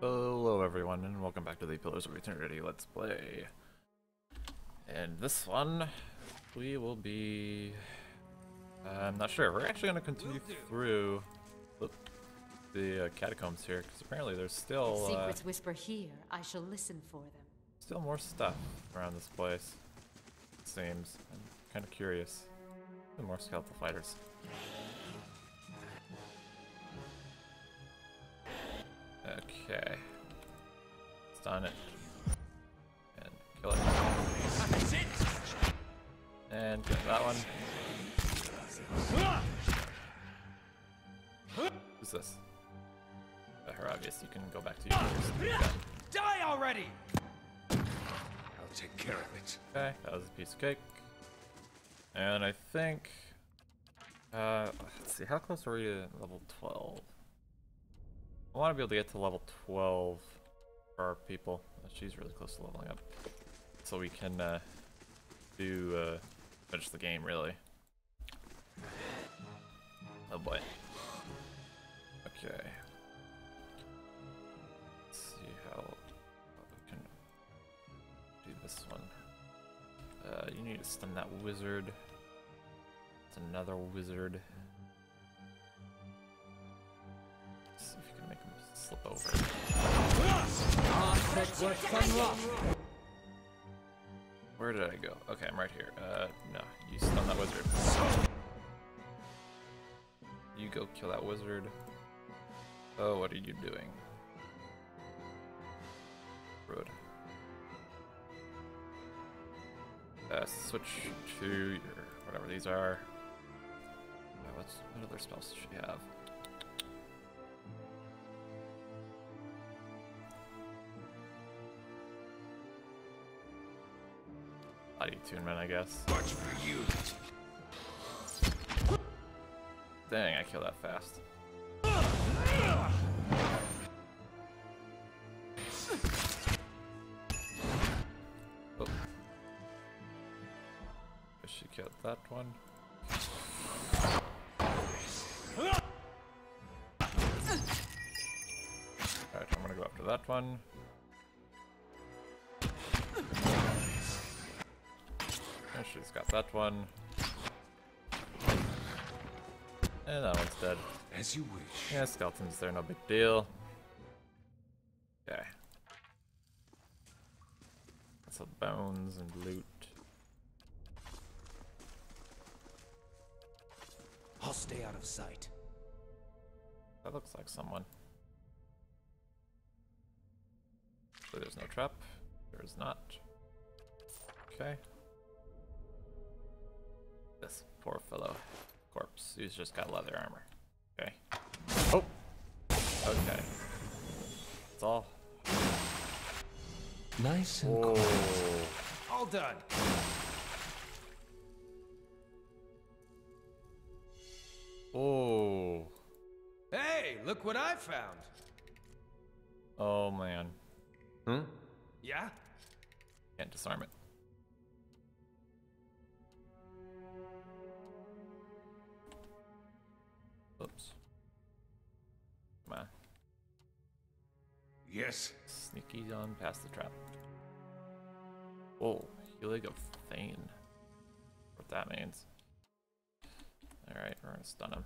Hello everyone and welcome back to the Pillars of Eternity Let's Play. And this one, we will be... Uh, I'm not sure, we're actually going to continue through the, the uh, catacombs here, because apparently there's still... Uh, Secrets whisper here, I shall listen for them. Still more stuff around this place, it seems. I'm kind of curious. And more skeletal fighters. Okay. Stun it. And kill it. And kill that one. Who's this? Uh, Haravius, you can go back to your Die already! I'll take care of it. Okay, that was a piece of cake. And I think... Uh, let's see, how close are we to level 12? I want to be able to get to level 12 for our people. Oh, she's really close to leveling up. So we can uh, do uh, finish the game, really. Oh boy. Okay. Let's see how we can do this one. Uh, you need to stun that wizard. It's another wizard. Slip over. Where did I go? Okay, I'm right here. Uh, no, you stun that wizard. You go kill that wizard. Oh, what are you doing? Road. Uh, switch to your whatever these are. Uh, what's, what other spells does she have? Attunement, I guess. Much for you. Dang, I killed that fast. Oh. Guess she killed that one. Alright, I'm gonna go after that one. She's got that one. And that one's dead. As you wish. Yeah, skeletons, they're no big deal. Okay. Lots of bones and loot. I'll stay out of sight. That looks like someone. So there's no trap. There's not. Okay. This poor fellow. Corpse. He's just got leather armor. Okay. Oh! Okay. That's all. Nice and Whoa. All done. Oh. Hey, look what I found. Oh man. Hmm? Yeah? Can't disarm it. Yes. Sneaky on past the trap. Oh, Healing of Thane. What that means. Alright, we're gonna stun him.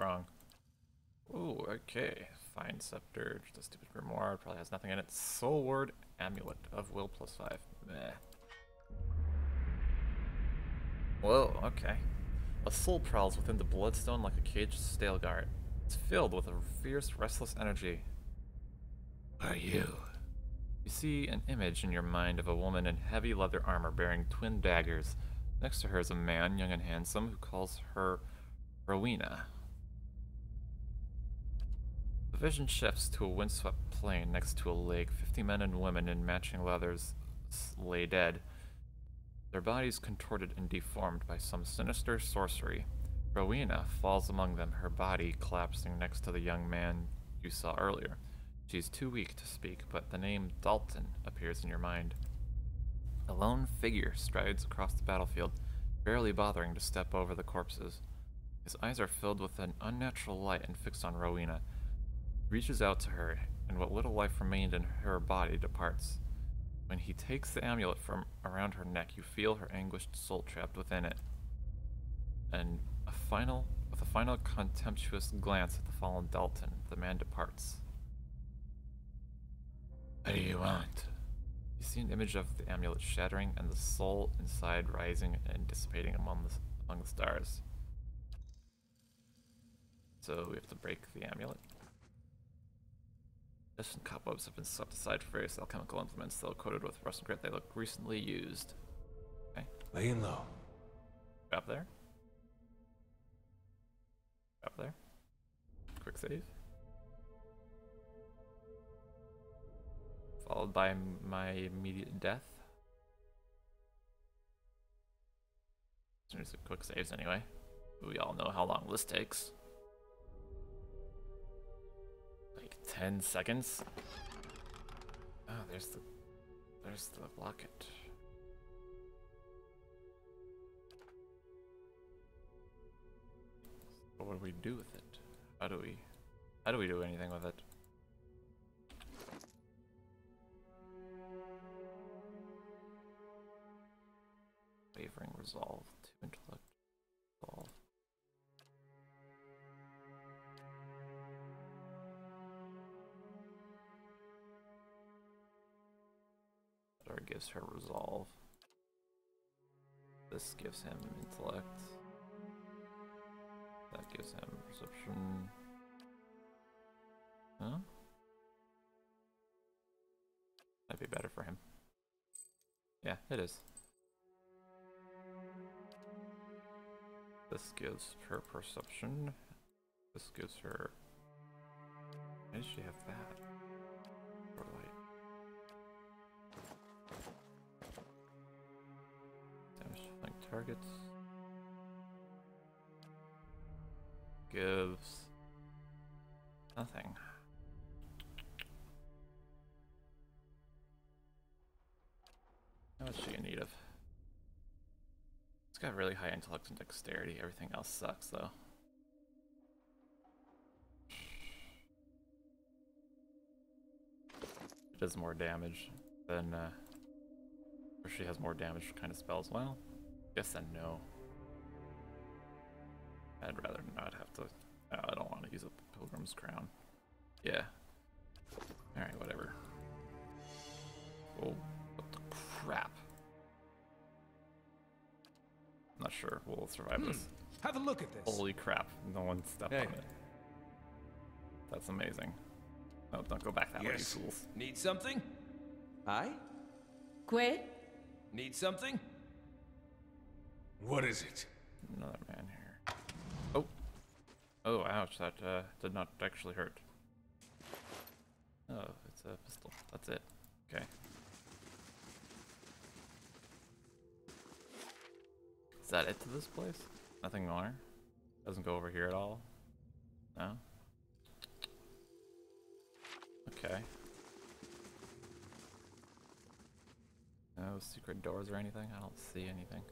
Strong. Ooh, okay. Fine Scepter, just a stupid grimoire, probably has nothing in it. Soul Word Amulet of Will plus 5. Meh. Whoa, okay. A soul prowls within the bloodstone like a caged stelgaer. It's filled with a fierce, restless energy. Are you? You see an image in your mind of a woman in heavy leather armor bearing twin daggers. Next to her is a man, young and handsome, who calls her Rowena. Vision shifts to a windswept plain next to a lake. Fifty men and women in matching leathers lay dead, their bodies contorted and deformed by some sinister sorcery. Rowena falls among them, her body collapsing next to the young man you saw earlier. She's too weak to speak, but the name Dalton appears in your mind. A lone figure strides across the battlefield, barely bothering to step over the corpses. His eyes are filled with an unnatural light and fixed on Rowena. He reaches out to her, and what little life remained in her body departs. When he takes the amulet from around her neck, you feel her anguished soul trapped within it. And a final, with a final contemptuous glance at the fallen Dalton, the man departs. What do you want? You see an image of the amulet shattering and the soul inside rising and dissipating among the, among the stars. So we have to break the amulet. And cobwebs have been swept aside for various alchemical implements, though coated with rust and grit, they look recently used. Okay, Laying low. up there. Up there. Quick save. Followed by my immediate death. There's quick saves anyway. We all know how long this takes. 10 seconds. Oh, there's the there's the locket. What do we do with it? How do we how do we do anything with it? Wavering resolve gives her resolve. This gives him intellect. That gives him perception. Huh? That'd be better for him. Yeah, it is. This gives her perception. This gives her. Why does she have that? Targets. Gives nothing. What's she in need of? It's got really high intellect and dexterity. Everything else sucks, though. It does more damage than, uh, or she has more damage kind of spells. Well, yes and no. I'd rather not have to. oh, I don't want to use a pilgrim's crown. Yeah. Alright, whatever. Oh, what the crap. I'm Not sure we'll survive hmm. this. Have a look at this. Holy crap, no one stepped Hey. on it. That's amazing. Oh, don't go back that way, you Yes. fools. Need something? I? Quit? Need something? What is it? Another man here. Oh. Oh, ouch, that uh, did not actually hurt. Oh, it's a pistol. That's it. Okay. Is that it to this place? Nothing more? Doesn't go over here at all? No? Okay. No secret doors or anything? I don't see anything.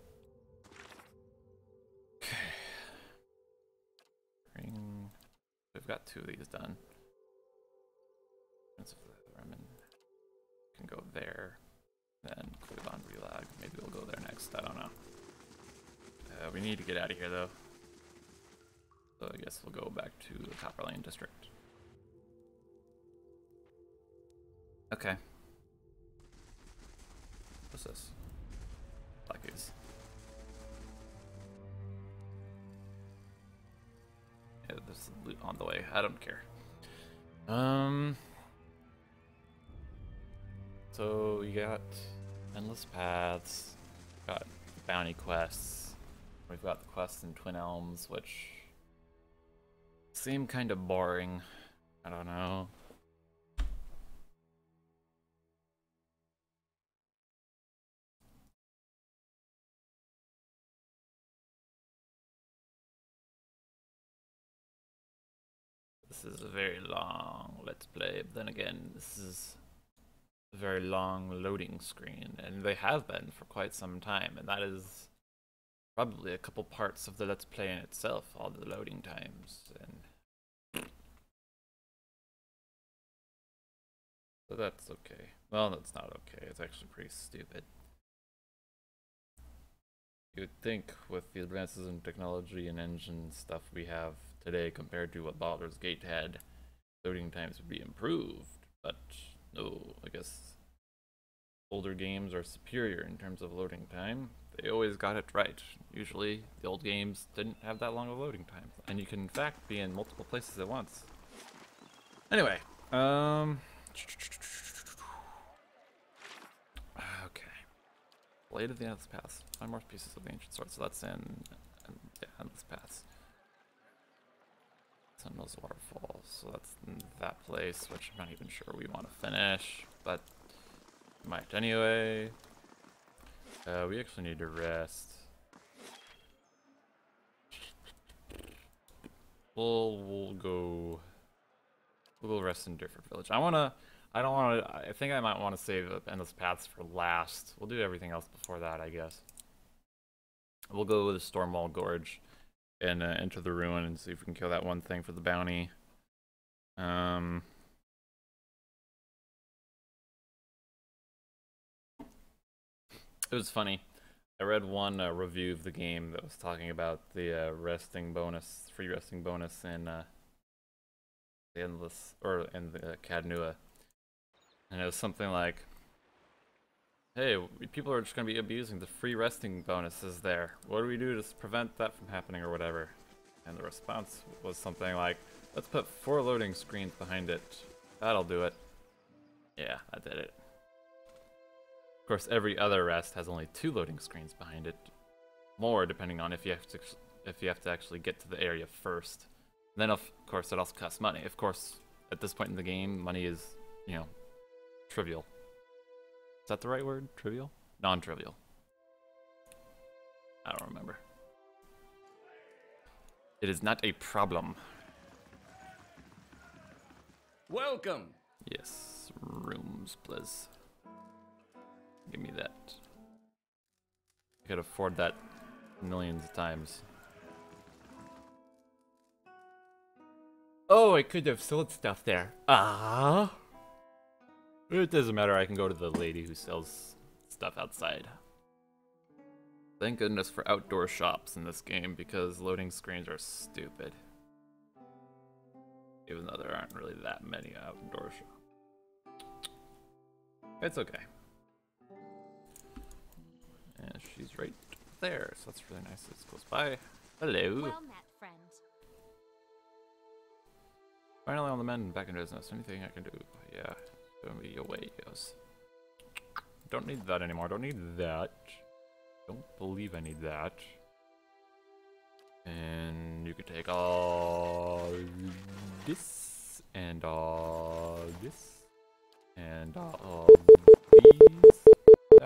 Two of these done. Can go there. Then Cliaban Rilag. Maybe we'll go there next. I don't know. Uh, we need to get out of here though. So I guess we'll go back to the Copperlane district. Okay. What's this? Blackies. There's loot on the way. I don't care. Um. So you got endless paths, got bounty quests. We've got the quests in Twin Elms, which seem kind of boring. I don't know. This is a very long let's play. But then again, this is a very long loading screen, and they have been for quite some time, and that is probably a couple parts of the let's play in itself, all the loading times, and so that's okay. Well, that's not okay. It's actually pretty stupid. You would think with the advances in technology and engine stuff we have today compared to what Baldur's Gate had, loading times would be improved. But no, I guess older games are superior in terms of loading time. They always got it right. Usually, the old games didn't have that long of loading time, and you can in fact be in multiple places at once. Anyway, um, okay. Blade of the Endless Paths. Find more pieces of the ancient sword. So that's in, in yeah, Endless Paths. Sentinel's Waterfall. So that's that place, which I'm not even sure we want to finish, but might anyway. Uh, we actually need to rest. We'll we'll go. We'll rest in Dyrford Village. I wanna. I don't want to. I think I might want to save the Endless Paths for last. We'll do everything else before that, I guess. We'll go with the Stormwall Gorge and uh, enter the ruin and see if we can kill that one thing for the bounty. Um. It was funny. I read one uh, review of the game that was talking about the uh, resting bonus, free resting bonus in uh, the endless or in the Caed Nua, and it was something like, "Hey, people are just gonna be abusing the free resting bonuses there. What do we do to prevent that from happening, or whatever?" And the response was something like, "Let's put four loading screens behind it. That'll do it." Yeah, I did it. Of course, every other rest has only two loading screens behind it. More, depending on if you have to if you have to actually get to the area first. And then, of course, it also costs money. Of course, at this point in the game, money is, you know, trivial. Is that the right word? Trivial? Non-trivial. I don't remember. It is not a problem. Welcome. Yes, rooms, please. Give me that. I could afford that millions of times. Oh, I could have sold stuff there. Ah. It doesn't matter, I can go to the lady who sells stuff outside. Thank goodness for outdoor shops in this game because loading screens are stupid. Even though there aren't really that many outdoor shops. It's okay. And she's right there, so that's really nice. It's close by. Hello. Well met, friend. Finally on the mend, back in business. Anything I can do? Yeah, show me your ways. Don't need that anymore. Don't need that. Don't believe I need that. And you can take all this and all this and all these.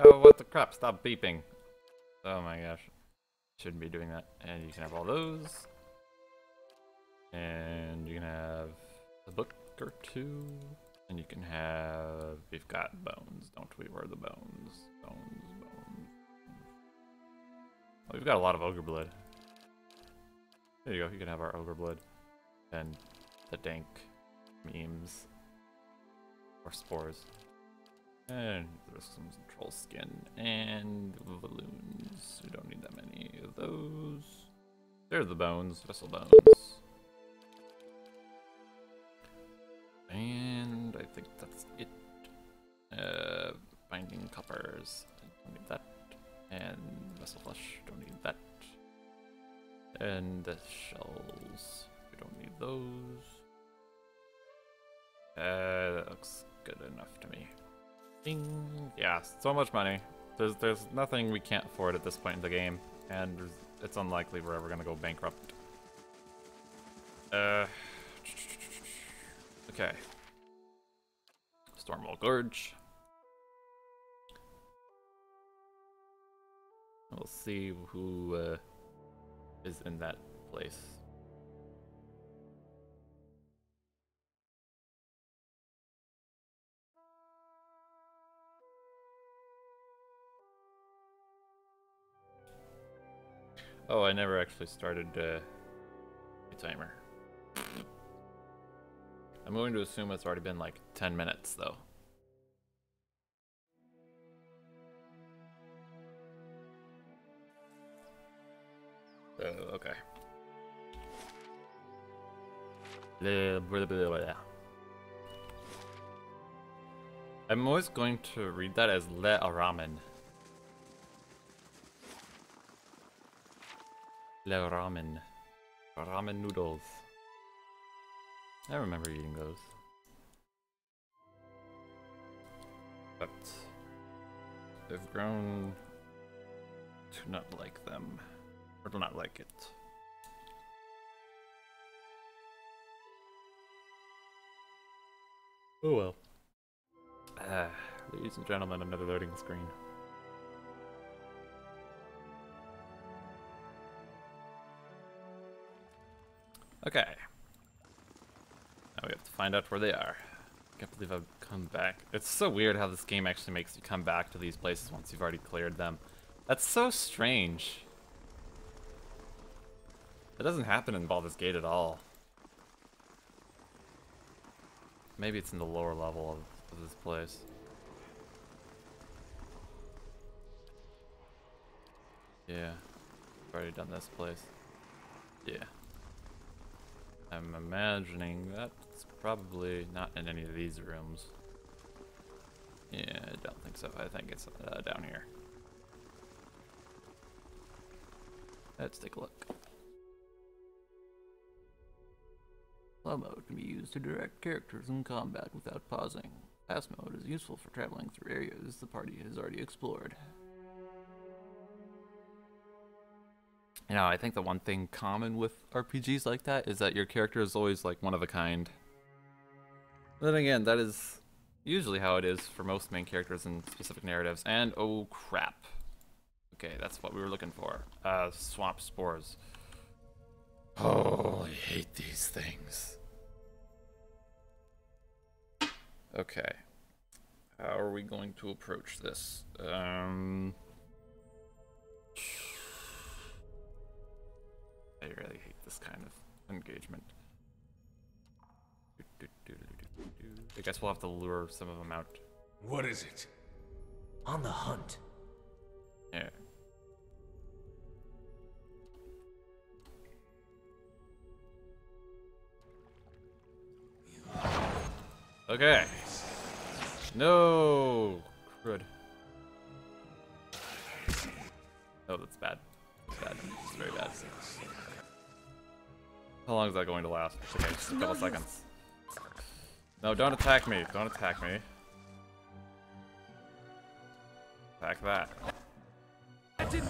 Oh, what the crap? Stop beeping. Oh my gosh. Shouldn't be doing that. And you can have all those. And you can have a book or two. And you can have. We've got bones, don't we? Where are the bones? Bones, bones. Oh, we've got a lot of ogre blood. There you go. You can have our ogre blood. And the dank memes. Or spores. And there's some troll skin and balloons. We don't need that many of those. There are the bones, vessel bones. And I think that's it. Uh, binding coppers. Don't need that. And vessel flush. Don't need that. And the shells. We don't need those. Uh, that looks good enough to me. Ding. Yeah, so much money. There's there's nothing we can't afford at this point in the game, and it's unlikely we're ever gonna go bankrupt. Uh. Okay. Stormwall Gorge. We'll see who uh, is in that place. Oh, I never actually started uh, a timer. I'm going to assume it's already been like 10 minutes, though. Uh, okay. Blah, blah, blah, blah. I'm always going to read that as le ramen. Le ramen. Ramen noodles. I remember eating those. But I've grown to not like them. Or to not like it. Oh well. Ah, ladies and gentlemen, another loading screen. Okay. We have to find out where they are. I Can't believe I've come back. It's so weird how this game actually makes you come back to these places once you've already cleared them. That's so strange. That doesn't happen in Baldur's Gate at all. Maybe it's in the lower level of, of this place. Yeah. I've already done this place. Yeah. I'm imagining that's probably not in any of these rooms. Yeah, I don't think so. I think it's uh, down here. Let's take a look. Slow mode can be used to direct characters in combat without pausing. Fast mode is useful for traveling through areas the party has already explored. You know, I think the one thing common with RPGs like that is that your character is always like one of a kind. Then again, that is usually how it is for most main characters in specific narratives. And oh crap. Okay, that's what we were looking for. Uh, swamp spores. Oh, I hate these things. Okay. How are we going to approach this? Um... I really hate this kind of engagement. I guess we'll have to lure some of them out. What is it? On the hunt. Yeah. Okay. No. Crud. Oh, that's bad. That's bad. It's very bad. How long is that going to last? Okay, just a couple seconds. No, don't attack me. Don't attack me. Attack that. Okay,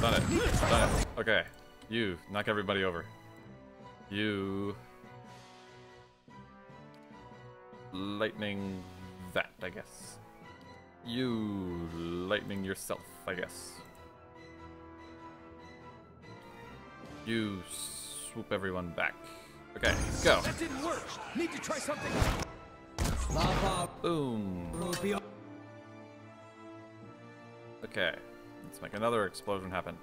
done it. Done it. Okay, you knock everybody over. You lightning that, I guess. You lightning yourself, I guess. You swoop everyone back. Okay, go. That didn't work. Need to try something. Boom. Okay, let's make another explosion happen.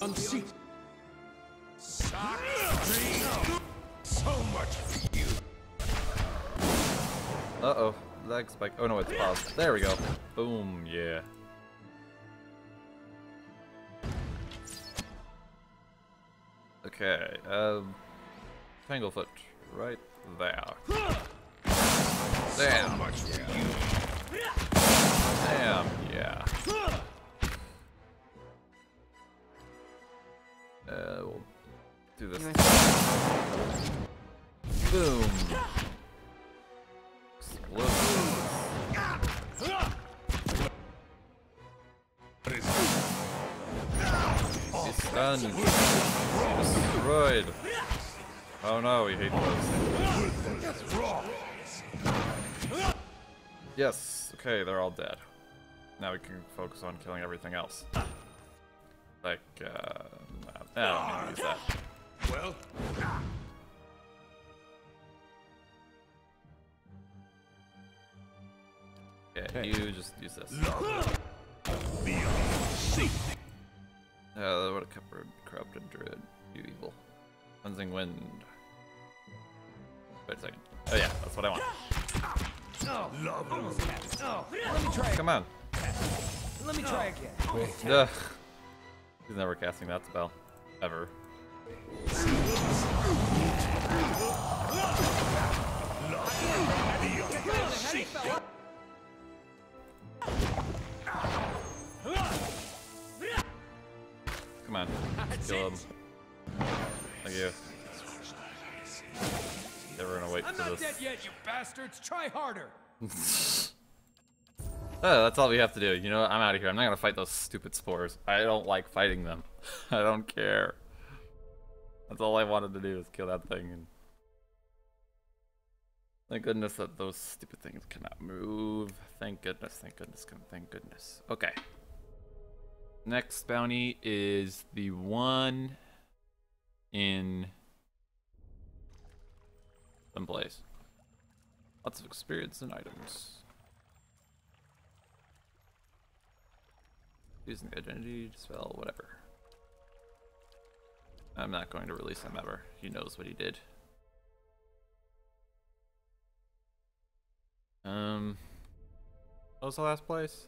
Unseat. So much for you. Uh-oh, leg spike. Oh no, it's paused. There we go. Boom, yeah. Okay, um, Tanglefoot, right there. Damn. So much for you. Damn, yeah. Uh, we'll do this. Boom. Explosive. What is it? He's stunned. Destroyed. Oh no, we hate those. Yes, okay, they're all dead. Now we can focus on killing everything else. Like, uh, I don't need to use that. Well, Yeah, you just use this. be on. Uh, what a corrupted, corrupted druid. You evil. Cleansing wind. Wait a second. Oh yeah, that's what I want. Love Almost had it. Oh, let me try. Come on. Let me try again. Ugh. He's never casting that spell. Ever. Come on. Kill him. Thank you. Never gonna wait I'm for not this. dead yet, you bastards. Try harder. Oh, that's all we have to do. You know what? I'm out of here. I'm not gonna fight those stupid spores. I don't like fighting them. I don't care. That's all I wanted to do is kill that thing. And thank goodness that those stupid things cannot move. Thank goodness. Thank goodness. Thank goodness. Okay. Next bounty is the one in some place. Lots of experience and items. Using the identity spell, whatever. I'm not going to release him ever. He knows what he did. Um, what was the last place?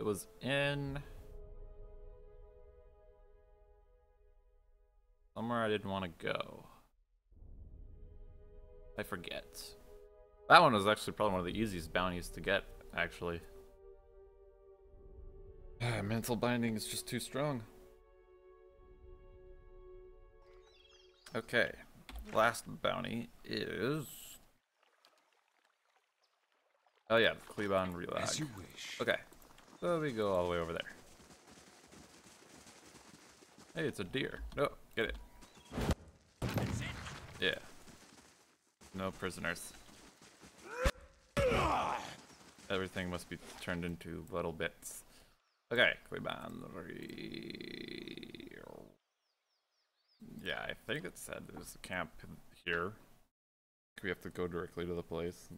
It was in somewhere I didn't want to go. I forget. That one was actually probably one of the easiest bounties to get, actually. Mental binding is just too strong. Okay, last bounty is. Oh yeah, Cliaban Rilag. As you wish. Okay, so we go all the way over there. Hey, it's a deer. No, get it. Yeah. No prisoners. Everything must be turned into little bits. Okay. Re- Yeah, I think it said there's a camp here. We have to go directly to the place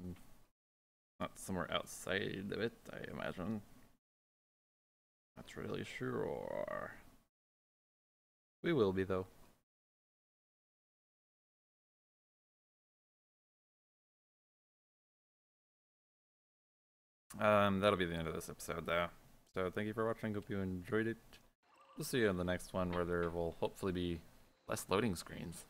not somewhere outside of it, I imagine. Not really sure. We will be though. Um, that'll be the end of this episode though. So thank you for watching, hope you enjoyed it. We'll see you in the next one where there will hopefully be less loading screens.